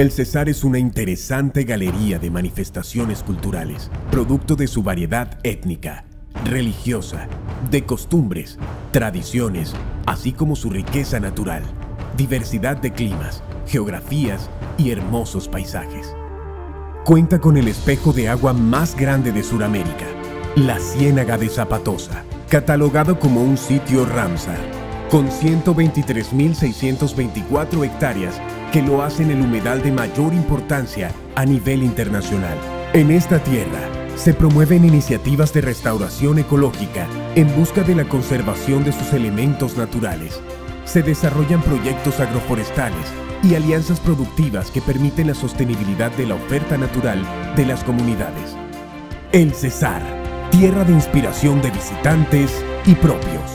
El Cesar es una interesante galería de manifestaciones culturales, producto de su variedad étnica, religiosa, de costumbres, tradiciones, así como su riqueza natural, diversidad de climas, geografías y hermosos paisajes. Cuenta con el espejo de agua más grande de Sudamérica, la Ciénaga de Zapatosa, catalogado como un sitio Ramsar, con 123.624 hectáreas que lo hacen el humedal de mayor importancia a nivel internacional. En esta tierra se promueven iniciativas de restauración ecológica en busca de la conservación de sus elementos naturales. Se desarrollan proyectos agroforestales y alianzas productivas que permiten la sostenibilidad de la oferta natural de las comunidades. El Cesar, tierra de inspiración de visitantes y propios.